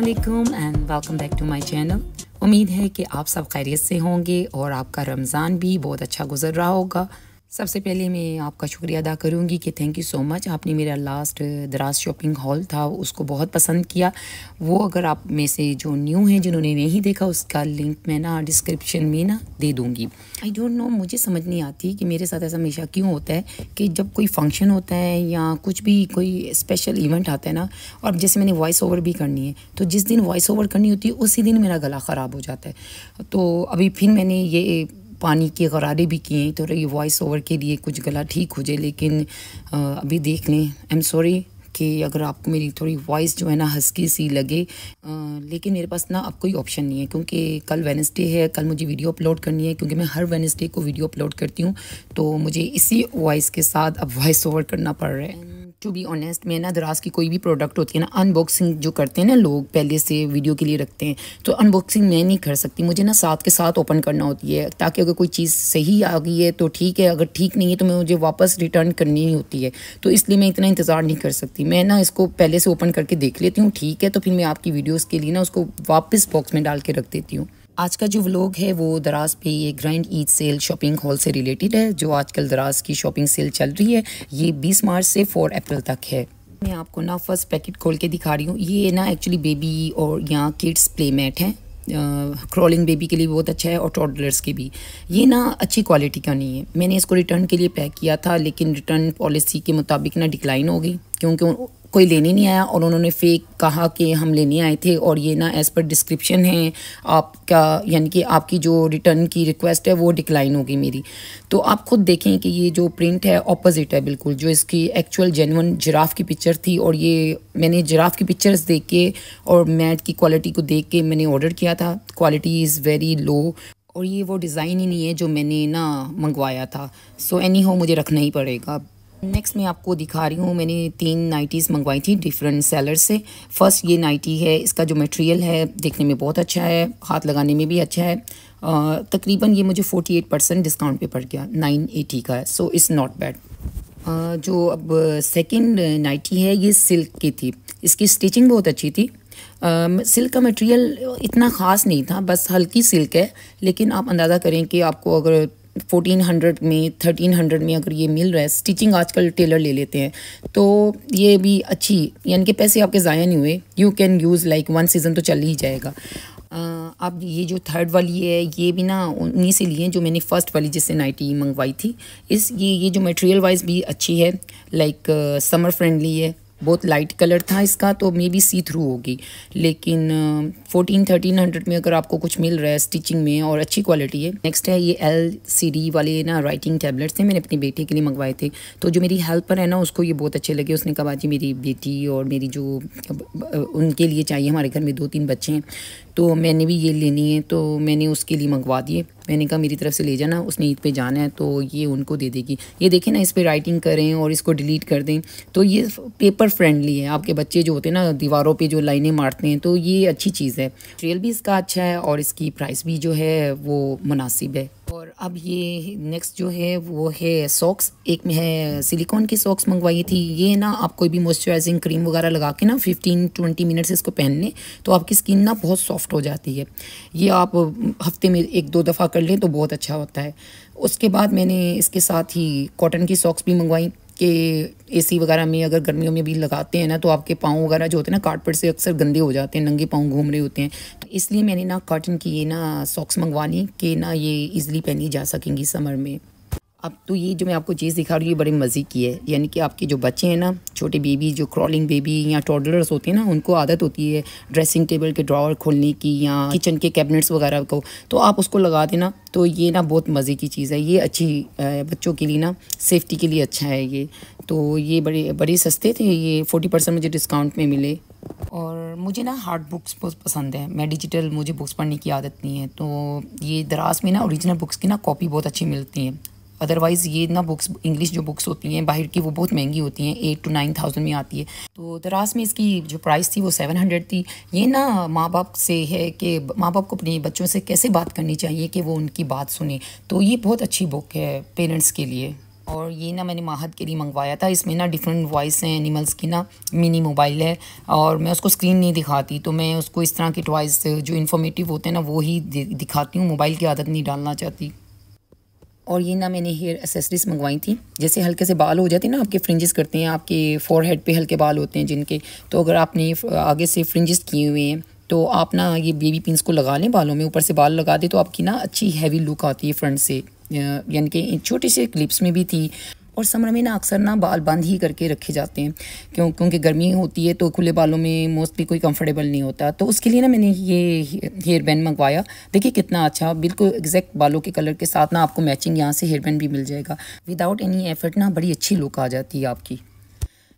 वालेकुम and welcome back to my channel उम्मीद है कि आप सब खैरियत से होंगे और आपका रमज़ान भी बहुत अच्छा गुजर रहा होगा। सबसे पहले मैं आपका शुक्रिया अदा करूँगी कि थैंक यू सो मच आपने मेरा लास्ट दराज शॉपिंग हॉल था, उसको बहुत पसंद किया। वो अगर आप में से जो न्यू हैं, जिन्होंने नहीं देखा, उसका लिंक मैं ना डिस्क्रिप्शन में ना दे दूँगी। आई डोंट नो मुझे समझ नहीं आती कि मेरे साथ ऐसा हमेशा क्यों होता है कि जब कोई फ़ंक्शन होता है या कुछ भी कोई स्पेशल इवेंट आता है ना, और जैसे मैंने वॉइस ओवर भी करनी है तो जिस दिन वॉइस ओवर करनी होती है, उसी दिन मेरा गला ख़राब हो जाता है। तो अभी फिर मैंने ये पानी के गरारे भी किए तो ये वॉइस ओवर के लिए कुछ गला ठीक हो जाए लेकिन आ, अभी देख लें। आई एम सॉरी कि अगर आपको मेरी थोड़ी वॉइस जो है ना हस्की सी लगे। आ, लेकिन मेरे पास ना अब कोई ऑप्शन नहीं है क्योंकि कल वेनसडे है कल मुझे वीडियो अपलोड करनी है क्योंकि मैं हर वेनसडे को वीडियो अपलोड करती हूँ तो मुझे इसी वॉइस के साथ अब वॉइस ओवर करना पड़ रहा है। टू बी ऑनेस्ट मैं ना दराज की कोई भी प्रोडक्ट होती है ना अनबॉक्सिंग जो करते हैं ना लोग पहले से वीडियो के लिए रखते हैं तो अनबॉक्सिंग मैं नहीं कर सकती। मुझे ना साथ के साथ ओपन करना होती है, ताकि अगर कोई चीज़ सही आ गई है तो ठीक है, अगर ठीक नहीं है तो मैं मुझे वापस रिटर्न करनी ही होती है। तो इसलिए मैं इतना इंतज़ार नहीं कर सकती। मैं ना इसको पहले से ओपन करके देख लेती हूँ, ठीक है तो फिर मैं आपकी वीडियोज़ के लिए ना उसको वापस बॉक्स में डाल के रख देती हूँ। आज का जो व्लॉग है, वो दराज पे ये grand Eid sale shopping hall से रिलेटेड है, जो आजकल दराज की शॉपिंग सेल चल रही है। ये 20 मार्च से 4 अप्रैल तक है। मैं आपको ना फ़र्स्ट पैकेट खोल के दिखा रही हूँ। ये ना एक्चुअली बेबी और यहाँ किड्स प्ले मैट हैं क्रॉलिंग बेबी के लिए बहुत अच्छा है और टॉडलर्स के भी। ये ना अच्छी क्वालिटी का नहीं है। मैंने इसको रिटर्न के लिए पैक किया था, लेकिन रिटर्न पॉलिसी के मुताबिक ना डिक्लाइन हो गई, क्योंकि कोई लेने नहीं आया और उन्होंने फेक कहा कि हम लेने आए थे और ये ना एज़ पर डिस्क्रिप्शन है, आपका, यानी कि आपकी जो रिटर्न की रिक्वेस्ट है वो डिक्लाइन होगी मेरी। तो आप खुद देखें कि ये जो प्रिंट है ऑपोजिट है बिल्कुल, जो इसकी एक्चुअल जेनवन जिराफ की पिक्चर थी और ये मैंने जिराफ की पिक्चर्स देख के और मैट की क्वालिटी को देख के मैंने ऑर्डर किया था। क्वालिटी इज़ वेरी लो और ये वो डिज़ाइन ही नहीं है जो मैंने ना मंगवाया था। सो एनी हो मुझे रखना ही पड़ेगा। नेक्स्ट मैं आपको दिखा रही हूँ, मैंने तीन नाइटीज़ मंगवाई थी डिफरेंट सेलर से। फ़र्स्ट ये नाइटी है, इसका जो मटेरियल है, देखने में बहुत अच्छा है, हाथ लगाने में भी अच्छा है। तकरीबन ये मुझे 48 परसेंट डिस्काउंट पे पड़ गया 980 का है सो इट्स नॉट बैड जो अब सेकंड नाइटी है, ये सिल्क की थी। इसकी स्टिचिंग बहुत अच्छी थी। सिल्क का मटेरियल इतना ख़ास नहीं था, बस हल्की सिल्क है, लेकिन आप अंदाज़ा करें कि आपको अगर फोर्टीन हंड्रेड में थर्टीन हंड्रेड में अगर ये मिल रहा है स्टिचिंग आजकल टेलर ले लेते हैं। तो ये भी अच्छी, यानी कि पैसे आपके ज़ाया नहीं हुए। You can use like one season तो चल ही जाएगा। अब ये जो थर्ड वाली है, ये भी ना उन्हीं से लिए जो मैंने फ़र्स्ट वाली जिससे नाइटी मंगवाई थी। इस, ये ये जो मटेरियल वाइज भी अच्छी है लाइक समर फ्रेंडली है। बहुत लाइट कलर था इसका तो मे बी सी थ्रू होगी। लेकिन फोर्टीन थर्टीन हंड्रेड में अगर आपको कुछ मिल रहा है स्टिचिंग में और अच्छी क्वालिटी है नेक्स्ट है ये एल सी डी वाले ना राइटिंग टैबलेट्स थे, मैंने अपनी बेटी के लिए मंगवाए थे। तो जो मेरी हेल्पर है ना, उसको ये बहुत अच्छे लगे। उसने कहा, जी, मेरी बेटी और मेरी जो उनके लिए चाहिए, हमारे घर में दो तीन बच्चे हैं। तो मैंने भी ये लेनी है तो मैंने उसके लिए मंगवा दिए। मैंने कहा, मेरी तरफ़ से ले जाना उसने ईद पे जाना है। तो ये उनको दे देगी। ये देखें ना, इस पर राइटिंग करें और इसको डिलीट कर दें। तो ये पेपर फ्रेंडली है। आपके बच्चे जो होते हैं ना, दीवारों पर जो लाइनें मारते हैं तो ये अच्छी चीज़ है। ट्रेल भी इसका अच्छा है और इसकी प्राइस भी जो है, वो मुनासिब है। और अब ये नेक्स्ट जो है, वो है सॉक्स एक में है सिलिकॉन की सॉक्स मंगवाई थी। ये ना, आप कोई भी मॉइस्चराइजिंग क्रीम वगैरह लगा के ना 15 20 मिनट्स इसको पहन लें तो आपकी स्किन ना बहुत सॉफ्ट हो जाती है। ये आप, हफ़्ते में एक दो दफ़ा कर लें तो बहुत अच्छा होता है। उसके बाद मैंने इसके साथ ही कॉटन की सॉक्स भी मंगवाई। कि एसी वगैरह में अगर गर्मियों में भी लगाते हैं ना तो आपके पाँव वगैरह जो होते हैं ना कारपेट से अक्सर गंदे हो जाते हैं, नंगे पाँव घूम रहे होते हैं। तो इसलिए मैंने ना कॉटन की ये ना सॉक्स मंगवा ली कि ना ये ईज़िली पहनी जा सकेंगी समर में। अब तो ये जो मैं आपको चीज़ दिखा रही हूँ, ये बड़े मज़े की है। यानी कि आपके जो बच्चे हैं ना, छोटे बेबी जो क्रॉलिंग बेबी या टॉडलर्स होते हैं ना, उनको आदत होती है ड्रेसिंग टेबल के ड्रॉर खोलने की या किचन के कैबिनेट्स वगैरह को। तो आप उसको लगा देना तो ये ना बहुत मज़े की चीज़ है। ये अच्छी बच्चों के लिए ना सेफ्टी के लिए अच्छा है ये। तो ये बड़े बड़े सस्ते थे, ये फोर्टी परसेंट मुझे डिस्काउंट में मिले। और मुझे ना हार्ड बुक्स बहुत पसंद है। मैं डिजिटल मुझे बुक्स पढ़ने की आदत नहीं है। तो ये दराज में ना ओरिजिनल बुक्स की ना कॉपी बहुत अच्छी मिलती हैं। अदरवाइज़ ये ना बुक्स इंग्लिश जो बुक्स होती हैं, बाहर की वो बहुत महँगी होती हैं एट टू नाइन थाउज़ेंड में आती है। तो दराज में इसकी जो प्राइस थी वो सेवन हंड्रेड थी। ये ना माँ बाप से है कि माँ बाप को अपने बच्चों से कैसे बात करनी चाहिए कि वो उनकी बात सुने। तो ये बहुत अच्छी बुक है पेरेंट्स के लिए। और ये ना मैंने माहद के लिए मंगवाया था। इसमें ना डिफरेंट वॉइस हैं एनिमल्स की ना मिनी मोबाइल है। और मैं उसको स्क्रीन नहीं दिखाती तो मैं उसको इस तरह के टॉयज़ जो इन्फॉर्मेटिव होते हैं ना, वो ही दिखाती हूँ। मोबाइल की आदत नहीं डालना चाहती। और ये ना मैंने हेयर एसेसरीज मंगवाई थी। जैसे हल्के से बाल हो जाते हैं ना, आपके फ्रिंजेस करते हैं, आपके फोर हेड पर हल्के बाल होते हैं जिनके। तो अगर आपने आगे से फ्रिंजेस किए हुए हैं तो आप ना ये बेबी पिंस को लगा लें बालों में, ऊपर से बाल लगा दें तो आपकी ना अच्छी हैवी लुक आती है फ्रंट से। यानी कि छोटे से क्लिप्स में भी थी। और समर में ना अक्सर ना बाल बंद ही करके रखे जाते हैं। क्यों, क्योंकि गर्मी होती है तो खुले बालों में मोस्टली कोई कंफर्टेबल नहीं होता। तो उसके लिए ना मैंने ये हेयर बैंड मंगवाया। देखिए कितना अच्छा बिल्कुल एग्जैक्ट बालों के कलर के साथ ना आपको मैचिंग यहाँ से हेयर बैंड भी मिल जाएगा। विदाउट एनी एफर्ट ना बड़ी अच्छी लुक आ जाती है आपकी।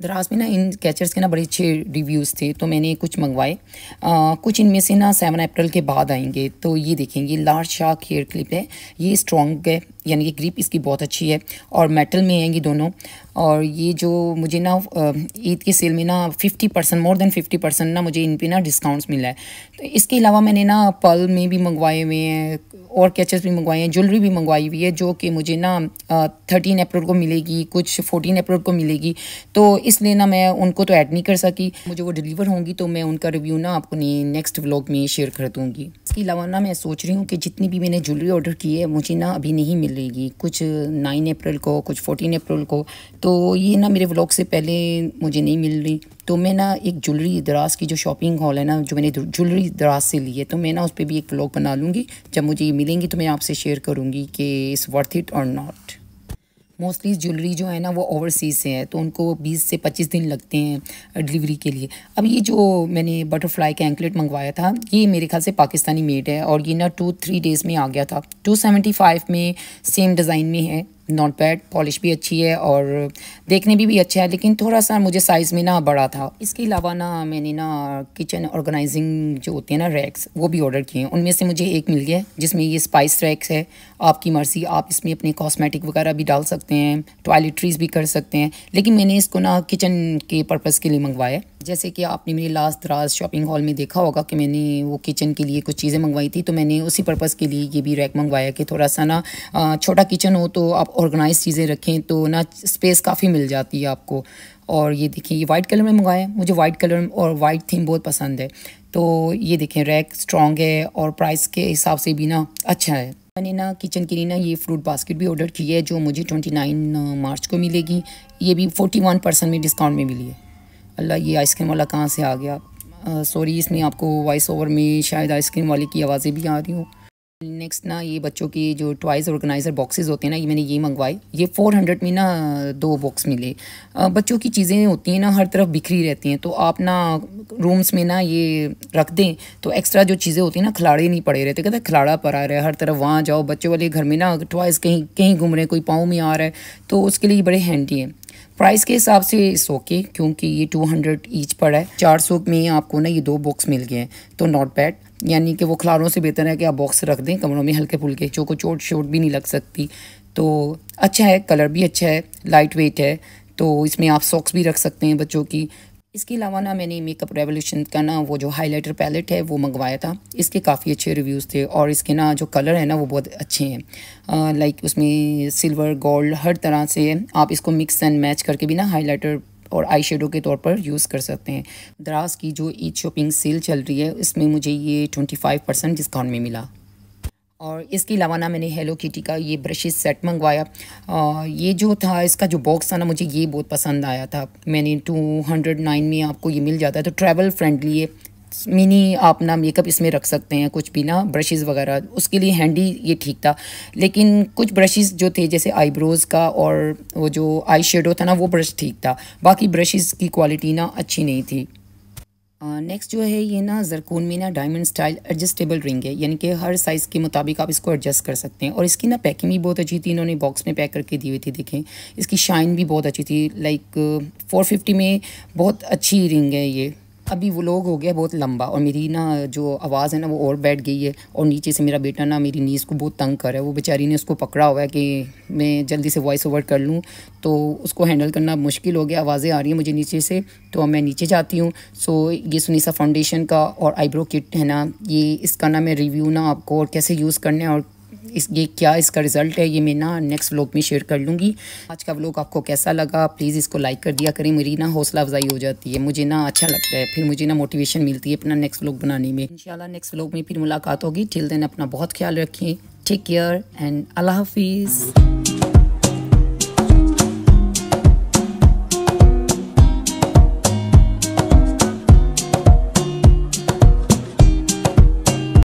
दराज में ना इन कैचर्स के ना बड़े अच्छे रिव्यूज़ थे तो मैंने कुछ मंगवाए। कुछ इनमें से ना सेवन अप्रैल के बाद आएँगे। तो ये देखेंगे लार्ज शार्क हेयर क्लिप है। ये स्ट्रॉन्ग है, यानी कि ग्रिप इसकी बहुत अच्छी है। और मेटल में आएँगी दोनों। और ये जो मुझे ना ईद की सेल में ना fifty percent more than fifty percent ना मुझे इन पे ना डिस्काउंट्स मिला है। तो इसके अलावा मैंने ना पल में भी मंगवाए हुए हैं, और कैचेस भी मंगवाए हैं ज्वेलरी भी मंगवाई हुई है, जो कि मुझे ना थर्टीन अप्रैल को मिलेगी, कुछ फोर्टीन अप्रैल को मिलेगी। तो इसलिए ना मैं उनको तो ऐड नहीं कर सकी। मुझे वो डिलीवर होंगी तो मैं उनका रिव्यू ना अपनी नेक्स्ट व्लॉग में शेयर कर दूँगी। इसके अलावा ना मैं सोच रही हूँ कि जितनी भी मैंने ज्वेलरी ऑर्डर की है, मुझे ना अभी नहीं मिलेगी। कुछ नाइन अप्रैल को, कुछ फोर्टीन अप्रैल को तो ये ना मेरे व्लॉग से पहले मुझे नहीं मिल रही। तो मैं ना एक ज्वेलरी दराज की जो शॉपिंग हॉल है ना, जो मैंने ज्वेलरी दराज से ली है तो मैं ना उस पर भी एक व्लॉग बना लूँगी। जब मुझे ये मिलेंगी तो मैं आपसे शेयर करूँगी कि इस वर्थ इट और नॉट मोस्टली ज्वेलरी जो है ना, वो ओवरसीज़ से है तो उनको 20 से 25 दिन लगते हैं डिलीवरी के लिए। अब ये जो मैंने बटरफ्लाई का एंकलेट मंगवाया था, ये मेरे ख्याल से पाकिस्तानी मेड है, और ये ना टू थ्री डेज़ में आ गया था। 275 में सेम डिज़ाइन में है। नॉट बैड पॉलिश भी अच्छी है और देखने भी भी अच्छा है, लेकिन थोड़ा सा मुझे साइज़ में ना बड़ा था। इसके अलावा ना मैंने ना किचन ऑर्गेनाइजिंग जो होती है ना रैक्स वो भी ऑर्डर किए हैं। उनमें से मुझे एक मिल गया जिसमें ये स्पाइस रैक्स है। आपकी मर्ज़ी, आप इसमें अपने कॉस्मेटिक वगैरह भी डाल सकते हैं टॉयलेट्रीज भी कर सकते हैं। लेकिन मैंने इसको ना किचन के पर्पज़ के लिए मंगवाया जैसे कि आपने मेरी लास्ट दराज शॉपिंग हॉल में देखा होगा कि मैंने वो किचन के लिए कुछ चीज़ें मंगवाई थी तो मैंने उसी पर्पज़ के लिए ये भी रैक मंगवाया कि थोड़ा सा ना छोटा किचन हो तो आप ऑर्गेनाइज चीज़ें रखें तो ना स्पेस काफ़ी मिल जाती है आपको। और ये देखिए, ये वाइट कलर में मंगाया मुझे वाइट कलर और वाइट थीम बहुत पसंद है। तो ये देखें, रैक स्ट्रॉन्ग है और प्राइस के हिसाब से भी ना अच्छा है। मैंने ना किचन के लिए ना ये फ्रूट बास्केट भी ऑर्डर की है, जो मुझे 29 मार्च को मिलेगी। ये भी 41 परसेंट में डिस्काउंट में मिली है। अल्लाह, ये आइसक्रीम वाला कहाँ से आ गया? सॉरी इसमें आपको वॉइस ओवर में शायद आइसक्रीम वाले की आवाज़ें भी आ रही हूँ। नेक्स्ट ना ये बच्चों की जो टॉयज़ ऑर्गेनाइज़र बॉक्सेस होते हैं ना, ये मैंने ये मंगवाए। ये फोर हंड्रेड में ना दो बॉक्स मिले। बच्चों की चीज़ें होती हैं ना, हर तरफ़ बिखरी रहती हैं तो आप ना रूम्स में ना ये रख दें तो एक्स्ट्रा जो चीज़ें होती हैं ना, खिलाड़े नहीं पड़े रहते। कहते खिलाड़ा पड़ा रहा है हर तरफ़ वहाँ जाओ। बच्चों वाले घर में ना टॉयज़ कहीं कहीं घूम रहे हैं, कोई पाँव में आ रहा है तो उसके लिए बड़े हैंडी हैं। प्राइस के हिसाब से इस ओके क्योंकि ये टू हंड्रेड ईच पड़ा है। चार सौ में आपको ना ये दो बॉक्स मिल गए हैं तो नॉट बैड यानी कि वो खिलाड़ों से बेहतर है कि आप बॉक्स रख दें कमरों में हल्के फुल्के, जो को चोट शोट भी नहीं लग सकती। तो अच्छा है कलर भी अच्छा है लाइट वेट है तो इसमें आप सॉक्स भी रख सकते हैं बच्चों की। इसके अलावा ना मैंने मेकअप रेवोल्यूशन का ना वो जो हाइलाइटर पैलेट है, वो मंगवाया था। इसके काफ़ी अच्छे रिव्यूज़ थे और इसके ना जो कलर है ना, वो बहुत अच्छे हैं। लाइक उसमें सिल्वर गोल्ड हर तरह से आप इसको मिक्स एंड मैच करके भी ना हाईलाइटर और आई शेडो के तौर पर यूज़ कर सकते हैं। दराज की जो ईद शॉपिंग सेल चल रही है, इसमें मुझे ये ट्वेंटी फाइव परसेंट डिस्काउंट में मिला। और इसके अलावा ना मैंने हेलो किटी का ये ब्रशेज सेट मंगवाया। ये जो था, इसका जो बॉक्स था ना, मुझे ये बहुत पसंद आया था। मैंने टू हंड्रेड नाइन में आपको ये मिल जाता है तो ट्रैवल फ्रेंडली है मिनी आप ना मेकअप इसमें रख सकते हैं, कुछ भी ना ब्रशेज़ वगैरह, उसके लिए हैंडी ये ठीक था। लेकिन कुछ ब्रशेज़ जो थे, जैसे आईब्रोज़ का और वो जो आई शेडो था ना, वो ब्रश ठीक था। बाकी ब्रशेज़ की क्वालिटी ना अच्छी नहीं थी। नेक्स्ट जो है ये ना जरकून में ना डायमंड स्टाइल एडजस्टेबल रिंग है, यानी कि हर साइज़ के मुताबिक आप इसको एडजस्ट कर सकते हैं। और इसकी ना पैकिंग भी बहुत अच्छी थी, इन्होंने बॉक्स में पैक करके दी हुई थी, देखें। इसकी शाइन भी बहुत अच्छी थी लाइक फोर फिफ्टी में बहुत अच्छी रिंग है ये। अभी वो लोग हो गया बहुत लंबा और मेरी ना जो आवाज़ है ना वो और बैठ गई है और नीचे से मेरा बेटा ना मेरी नीज़ को बहुत तंग कर रहा है। वो बेचारी ने उसको पकड़ा हुआ है कि मैं जल्दी से वॉइस ओवर कर लूँ। तो उसको हैंडल करना मुश्किल हो गया, आवाज़ें आ रही हैं मुझे नीचे से। तो मैं नीचे जाती हूँ। सो ये सुनीसा फाउंडेशन का और आईब्रो किट है ना, ये इसका ना मैं रिव्यू ना आपको और कैसे यूज़ करने और इस ये क्या इसका रिज़ल्ट है, ये मैं ना नेक्स्ट व्लॉग में शेयर कर लूँगी। आज का व्लॉग आपको कैसा लगा प्लीज़ इसको लाइक कर दिया करें। मेरी ना हौसला अफजाई हो जाती है, मुझे ना अच्छा लगता है। फिर मुझे ना मोटिवेशन मिलती है अपना नेक्स्ट व्लॉग बनाने में। इंशाल्लाह नेक्स्ट व्लॉग में फिर मुलाकात होगी। टिल देन अपना बहुत ख्याल रखें टेक केयर एंड अल्लाह हाफिज़